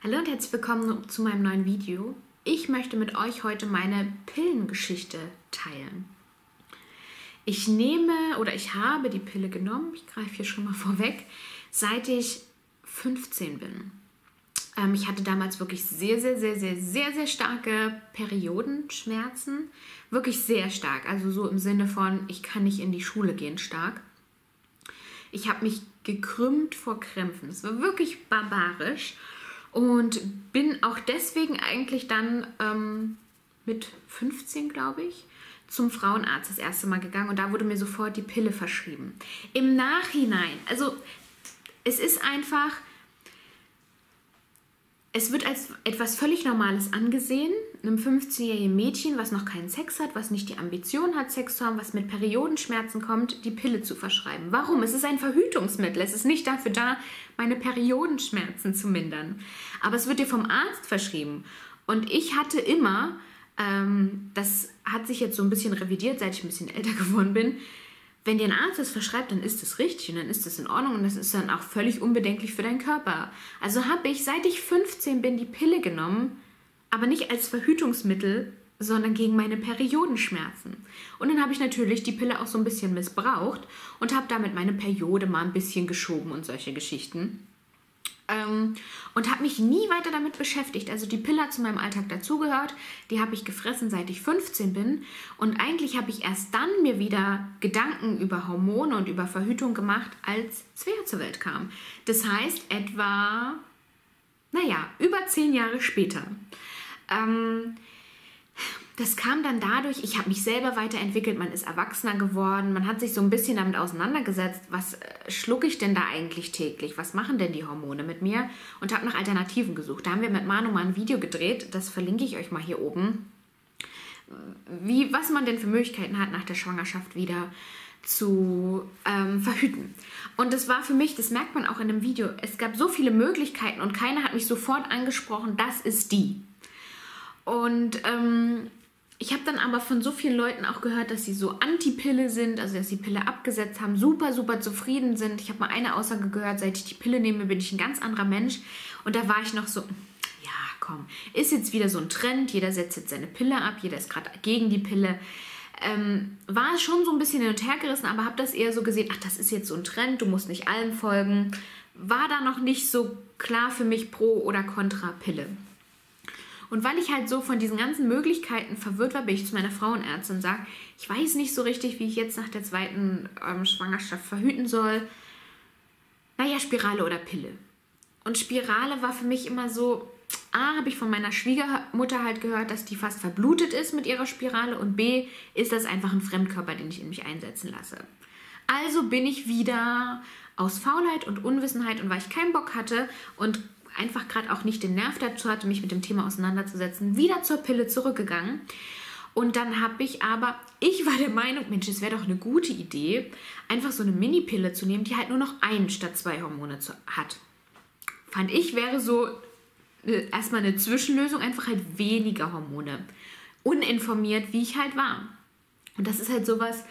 Hallo und herzlich willkommen zu meinem neuen Video. Ich möchte mit euch heute meine Pillengeschichte teilen. Ich nehme oder ich habe die Pille genommen, ich greife hier schon mal vorweg, seit ich 15 bin. Ähm, ich hatte damals wirklich sehr, sehr, sehr, sehr, sehr, sehr starke Periodenschmerzen. Wirklich sehr stark. Also so im Sinne von, ich kann nicht in die Schule gehen stark. Ich habe mich gekrümmt vor Krämpfen. Es war wirklich barbarisch und bin auch deswegen eigentlich dann ähm, mit 15, glaube ich, zum Frauenarzt das erste Mal gegangen und da wurde mir sofort die Pille verschrieben. Im Nachhinein, also es ist einfach, es wird als etwas völlig Normales angesehen, einem 15-jährigen Mädchen, was noch keinen Sex hat, was nicht die Ambition hat, Sex zu haben, was mit Periodenschmerzen kommt, die Pille zu verschreiben. Warum? Es ist ein Verhütungsmittel. Es ist nicht dafür da, meine Periodenschmerzen zu mindern. Aber es wird dir vom Arzt verschrieben. Und ich hatte immer, ähm, das hat sich jetzt so ein bisschen revidiert, seit ich ein bisschen älter geworden bin, wenn dir ein Arzt das verschreibt, dann ist das richtig und dann ist das in Ordnung und das ist dann auch völlig unbedenklich für deinen Körper. Also habe ich, seit ich 15 bin, die Pille genommen, aber nicht als Verhütungsmittel, sondern gegen meine Periodenschmerzen. Und dann habe ich natürlich die Pille auch so ein bisschen missbraucht und habe damit meine Periode mal ein bisschen geschoben und solche Geschichten. Ähm, und habe mich nie weiter damit beschäftigt. Also die Pille hat zu meinem Alltag dazugehört. Die habe ich gefressen, seit ich 15 bin. Und eigentlich habe ich erst dann mir wieder Gedanken über Hormone und über Verhütung gemacht, als Svea zur Welt kam. Das heißt, etwa, naja, über zehn Jahre später. Ähm, das kam dann dadurch, ich habe mich selber weiterentwickelt, man ist erwachsener geworden, man hat sich so ein bisschen damit auseinandergesetzt, was äh, schlucke ich denn da eigentlich täglich, was machen denn die Hormone mit mir und habe nach Alternativen gesucht. Da haben wir mit Manu mal ein Video gedreht, das verlinke ich euch mal hier oben, wie, was man denn für Möglichkeiten hat, nach der Schwangerschaft wieder zu ähm, verhüten. Und das war für mich, das merkt man auch in dem Video, es gab so viele Möglichkeiten und keiner hat mich sofort angesprochen, das ist die. Und ähm, ich habe dann aber von so vielen Leuten auch gehört, dass sie so Anti-Pille sind, also dass sie Pille abgesetzt haben, super, super zufrieden sind. Ich habe mal eine Aussage gehört, seit ich die Pille nehme, bin ich ein ganz anderer Mensch. Und da war ich noch so, ja, komm, ist jetzt wieder so ein Trend, jeder setzt jetzt seine Pille ab, jeder ist gerade gegen die Pille. Ähm, war schon so ein bisschen hin und her gerissen, aber habe das eher so gesehen, ach, das ist jetzt so ein Trend, du musst nicht allen folgen. War da noch nicht so klar für mich pro oder contra Pille. Und weil ich halt so von diesen ganzen Möglichkeiten verwirrt war, bin ich zu meiner Frauenärztin und sage, ich weiß nicht so richtig, wie ich jetzt nach der zweiten ähm, Schwangerschaft verhüten soll. Naja, Spirale oder Pille. Und Spirale war für mich immer so, A, habe ich von meiner Schwiegermutter halt gehört, dass die fast verblutet ist mit ihrer Spirale und B, ist das einfach ein Fremdkörper, den ich in mich einsetzen lasse. Also bin ich wieder aus Faulheit und Unwissenheit und weil ich keinen Bock hatte und einfach gerade auch nicht den Nerv dazu hatte, mich mit dem Thema auseinanderzusetzen, wieder zur Pille zurückgegangen. Und dann habe ich aber, ich war der Meinung, Mensch, es wäre doch eine gute Idee, einfach so eine Mini-Pille zu nehmen, die halt nur noch ein statt zwei Hormone zu, hat. Fand ich, wäre so äh, erstmal eine Zwischenlösung, einfach halt weniger Hormone. Uninformiert, wie ich halt war. Und das ist halt sowas,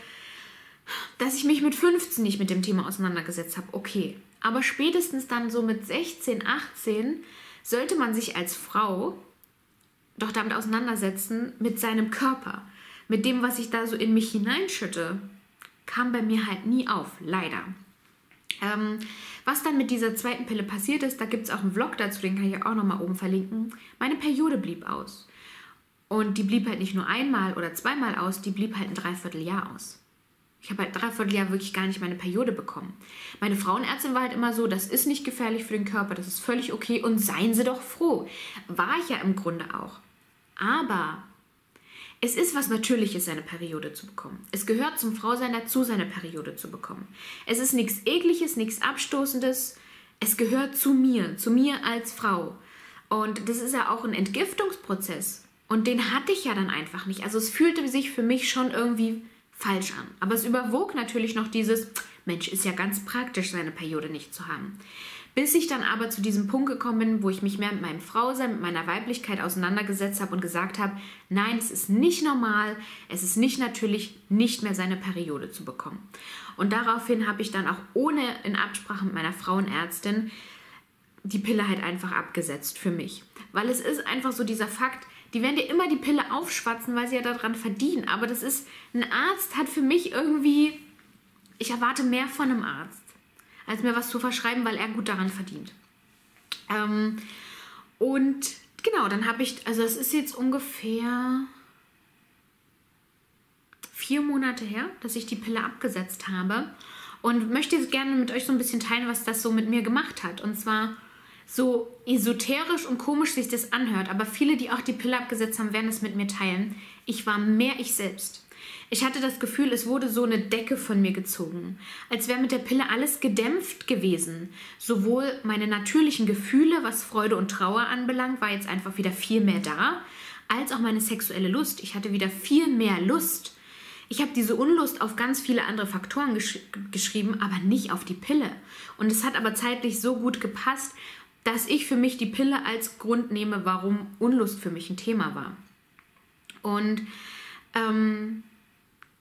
dass ich mich mit 15 nicht mit dem Thema auseinandergesetzt habe. Okay, aber spätestens dann so mit 16, 18 sollte man sich als Frau doch damit auseinandersetzen mit seinem Körper, mit dem, was ich da so in mich hineinschütte, kam bei mir halt nie auf, leider. Ähm, was dann mit dieser zweiten Pille passiert ist, da gibt es auch einen Vlog dazu, den kann ich auch nochmal oben verlinken. Meine Periode blieb aus. Und die blieb halt nicht nur einmal oder zweimal aus, die blieb halt ein Dreivierteljahr aus. Ich habe halt dreiviertel Jahr wirklich gar nicht meine Periode bekommen. Meine Frauenärztin war halt immer so, das ist nicht gefährlich für den Körper, das ist völlig okay und seien Sie doch froh. War ich ja im Grunde auch. Aber es ist was Natürliches, seine Periode zu bekommen. Es gehört zum Frausein dazu, seine Periode zu bekommen. Es ist nichts Ekliges, nichts Abstoßendes. Es gehört zu mir, zu mir als Frau. Und das ist ja auch ein Entgiftungsprozess. Und den hatte ich ja dann einfach nicht. Also es fühlte sich für mich schon irgendwie falsch an. Aber es überwog natürlich noch dieses, Mensch, ist ja ganz praktisch, seine Periode nicht zu haben. Bis ich dann aber zu diesem Punkt gekommen bin, wo ich mich mehr mit meinem Frausein, mit meiner Weiblichkeit auseinandergesetzt habe und gesagt habe, nein, es ist nicht normal, es ist nicht natürlich, nicht mehr seine Periode zu bekommen. Und daraufhin habe ich dann auch ohne in Absprache mit meiner Frauenärztin die Pille halt einfach abgesetzt für mich. Weil es ist einfach so dieser Fakt, die werden dir immer die Pille aufschwatzen, weil sie ja daran verdienen. Aber das ist, ein Arzt hat für mich irgendwie, ich erwarte mehr von einem Arzt, als mir was zu verschreiben, weil er gut daran verdient. Ähm, und genau, dann habe ich, also es ist jetzt ungefähr vier Monate her, dass ich die Pille abgesetzt habe und möchte jetzt gerne mit euch so ein bisschen teilen, was das so mit mir gemacht hat. Und zwar so esoterisch und komisch sich das anhört, aber viele, die auch die Pille abgesetzt haben, werden es mit mir teilen. Ich war mehr ich selbst. Ich hatte das Gefühl, es wurde so eine Decke von mir gezogen, als wäre mit der Pille alles gedämpft gewesen. Sowohl meine natürlichen Gefühle, was Freude und Trauer anbelangt, war jetzt einfach wieder viel mehr da, als auch meine sexuelle Lust. Ich hatte wieder viel mehr Lust. Ich habe diese Unlust auf ganz viele andere Faktoren gesch geschrieben, aber nicht auf die Pille. Und es hat aber zeitlich so gut gepasst, dass ich für mich die Pille als Grund nehme, warum Unlust für mich ein Thema war. Und ähm,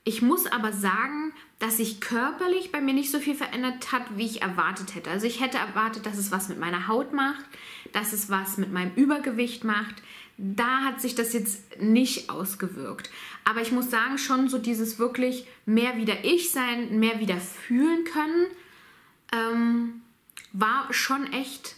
ich muss aber sagen, dass sich körperlich bei mir nicht so viel verändert hat, wie ich erwartet hätte. Also ich hätte erwartet, dass es was mit meiner Haut macht, dass es was mit meinem Übergewicht macht. Da hat sich das jetzt nicht ausgewirkt. Aber ich muss sagen, schon so dieses wirklich mehr wieder ich sein, mehr wieder fühlen können, ähm, war schon echt,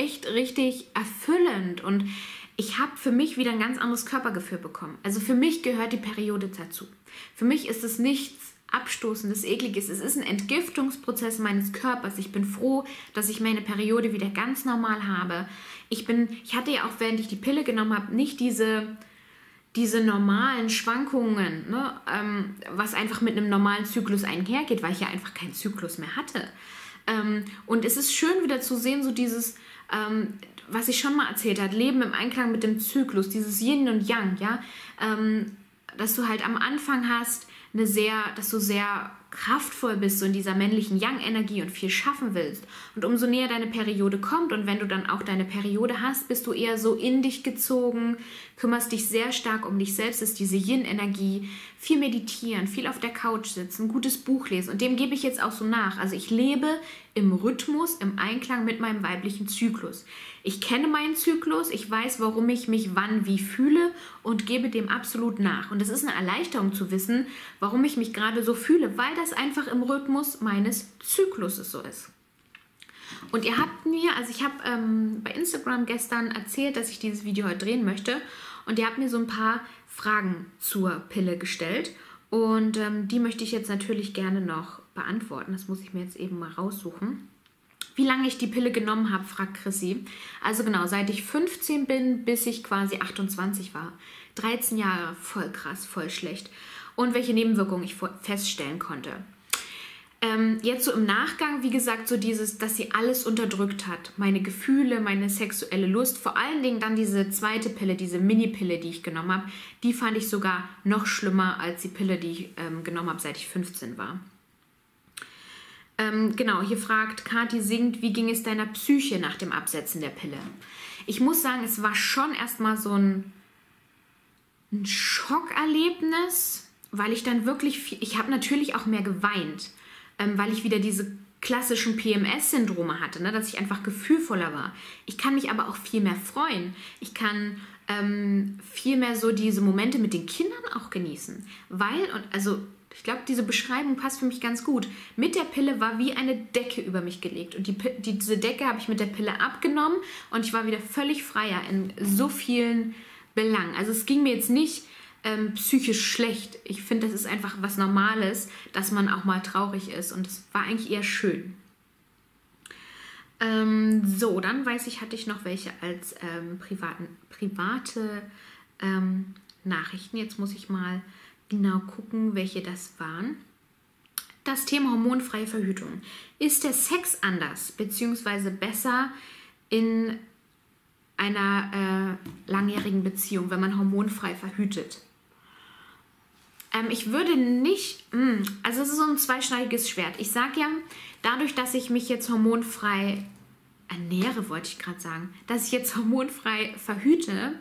echt richtig erfüllend. Und ich habe für mich wieder ein ganz anderes Körpergefühl bekommen. Also für mich gehört die Periode dazu. Für mich ist es nichts Abstoßendes, Ekliges. Es ist ein Entgiftungsprozess meines Körpers. Ich bin froh, dass ich meine Periode wieder ganz normal habe. Ich bin, ich hatte ja auch, während ich die Pille genommen habe, nicht diese, diese normalen Schwankungen, ne, ähm, was einfach mit einem normalen Zyklus einhergeht, weil ich ja einfach keinen Zyklus mehr hatte. Ähm, und es ist schön wieder zu sehen, so dieses, ähm, was ich schon mal erzählt habe, Leben im Einklang mit dem Zyklus, dieses Yin und Yang, ja. Ähm, dass du halt am Anfang hast, eine sehr, dass du sehr kraftvoll bist, so in dieser männlichen Yang-Energie und viel schaffen willst. Und umso näher deine Periode kommt und wenn du dann auch deine Periode hast, bist du eher so in dich gezogen, kümmerst dich sehr stark um dich selbst, ist diese Yin-Energie, viel meditieren, viel auf der Couch sitzen, gutes Buch lesen. Und dem gebe ich jetzt auch so nach. Also ich lebe im Rhythmus, im Einklang mit meinem weiblichen Zyklus. Ich kenne meinen Zyklus, ich weiß, warum ich mich wann wie fühle und gebe dem absolut nach. Und es ist eine Erleichterung zu wissen, warum ich mich gerade so fühle, weil das einfach im Rhythmus meines Zykluses so ist. Und ihr habt mir, also ich habe ähm, bei Instagram gestern erzählt, dass ich dieses Video heute drehen möchte. Und ihr habt mir so ein paar Fragen zur Pille gestellt. Und ähm, die möchte ich jetzt natürlich gerne noch beantworten. Das muss ich mir jetzt eben mal raussuchen. Wie lange ich die Pille genommen habe, fragt Chrissy. Also genau, seit ich 15 bin, bis ich quasi 28 war. 13 Jahre, voll krass, voll schlecht. Und welche Nebenwirkungen ich feststellen konnte. Ähm, jetzt so im Nachgang, wie gesagt, so dieses, dass sie alles unterdrückt hat. Meine Gefühle, meine sexuelle Lust, vor allen Dingen dann diese zweite Pille, diese Mini-Pille, die ich genommen habe, die fand ich sogar noch schlimmer als die Pille, die ich ähm, genommen habe, seit ich 15 war. Ähm, genau, hier fragt Kathi singt, wie ging es deiner Psyche nach dem Absetzen der Pille? Ich muss sagen, es war schon erstmal so ein, ein Schockerlebnis, weil ich dann wirklich viel, ich habe natürlich auch mehr geweint, ähm, weil ich wieder diese klassischen PMS-Syndrome hatte, ne, dass ich einfach gefühlvoller war. Ich kann mich aber auch viel mehr freuen. Ich kann ähm, viel mehr so diese Momente mit den Kindern auch genießen, weil, und also ich glaube, diese Beschreibung passt für mich ganz gut. Mit der Pille war wie eine Decke über mich gelegt. Und die, die, diese Decke habe ich mit der Pille abgenommen und ich war wieder völlig freier in so vielen Belangen. Also es ging mir jetzt nicht ähm, psychisch schlecht. Ich finde, das ist einfach was Normales, dass man auch mal traurig ist. Und es war eigentlich eher schön. Ähm, so, dann weiß ich, hatte ich noch welche als ähm, privaten, private ähm, Nachrichten. Jetzt muss ich mal genau gucken, welche das waren. Das Thema hormonfreie Verhütung. Ist der Sex anders bzw. besser in einer äh, langjährigen Beziehung, wenn man hormonfrei verhütet? Ähm, ich würde nicht, mh, hm, also es ist so ein zweischneidiges Schwert. Ich sage ja, dadurch, dass ich mich jetzt hormonfrei ernähre, wollte ich gerade sagen, dass ich jetzt hormonfrei verhüte,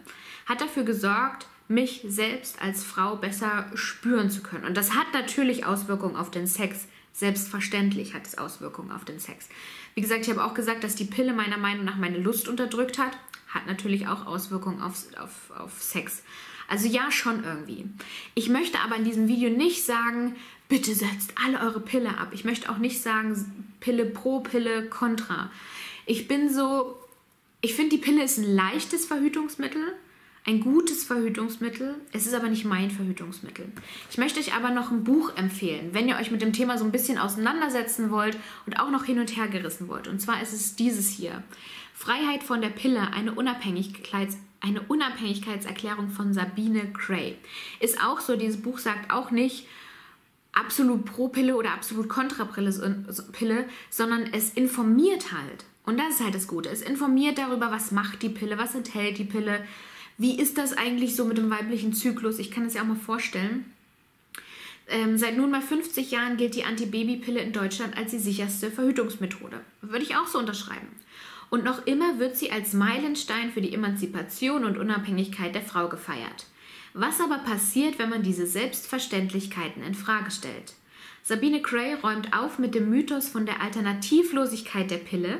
hat dafür gesorgt, mich selbst als Frau besser spüren zu können. Und das hat natürlich Auswirkungen auf den Sex, Selbstverständlich hat es Auswirkungen auf den Sex. Wie gesagt, ich habe auch gesagt, dass die Pille meiner Meinung nach meine Lust unterdrückt hat. Hat natürlich auch Auswirkungen auf, auf, auf Sex. Also ja, schon irgendwie. Ich möchte aber in diesem Video nicht sagen, bitte setzt alle eure Pille ab. Ich möchte auch nicht sagen, Pille pro, Pille kontra. Ich bin so, ich finde, die Pille ist ein leichtes Verhütungsmittel ein gutes Verhütungsmittel. Es ist aber nicht mein Verhütungsmittel. Ich möchte euch aber noch ein Buch empfehlen, wenn ihr euch mit dem Thema so ein bisschen auseinandersetzen wollt und auch noch hin und her gerissen wollt. Und zwar ist es dieses hier. Freiheit von der Pille, eine, Unabhängigkeits eine Unabhängigkeitserklärung von Sabine Cray. Ist auch so, dieses Buch sagt auch nicht, absolut pro Pille oder absolut kontra Pille, sondern es informiert halt. Und das ist halt das Gute. Es informiert darüber, was macht die Pille, was enthält die Pille, wie ist das eigentlich so mit dem weiblichen Zyklus? Ich kann es ja auch mal vorstellen. Ähm, seit nunmehr 50 Jahren gilt die Antibabypille in Deutschland als die sicherste Verhütungsmethode. Würde ich auch so unterschreiben. Und noch immer wird sie als Meilenstein für die Emanzipation und Unabhängigkeit der Frau gefeiert. Was aber passiert, wenn man diese Selbstverständlichkeiten in Frage stellt? Sabine Cray räumt auf mit dem Mythos von der Alternativlosigkeit der Pille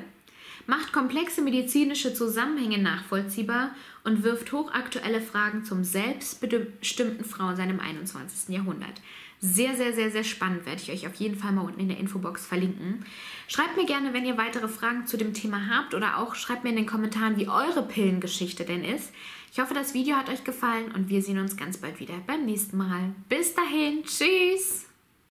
macht komplexe medizinische Zusammenhänge nachvollziehbar und wirft hochaktuelle Fragen zum selbstbestimmten Frauensein im 21. Jahrhundert. Sehr, sehr, sehr, sehr spannend. Werde ich euch auf jeden Fall mal unten in der Infobox verlinken. Schreibt mir gerne, wenn ihr weitere Fragen zu dem Thema habt oder auch schreibt mir in den Kommentaren, wie eure Pillengeschichte denn ist. Ich hoffe, das Video hat euch gefallen und wir sehen uns ganz bald wieder beim nächsten Mal. Bis dahin, tschüss!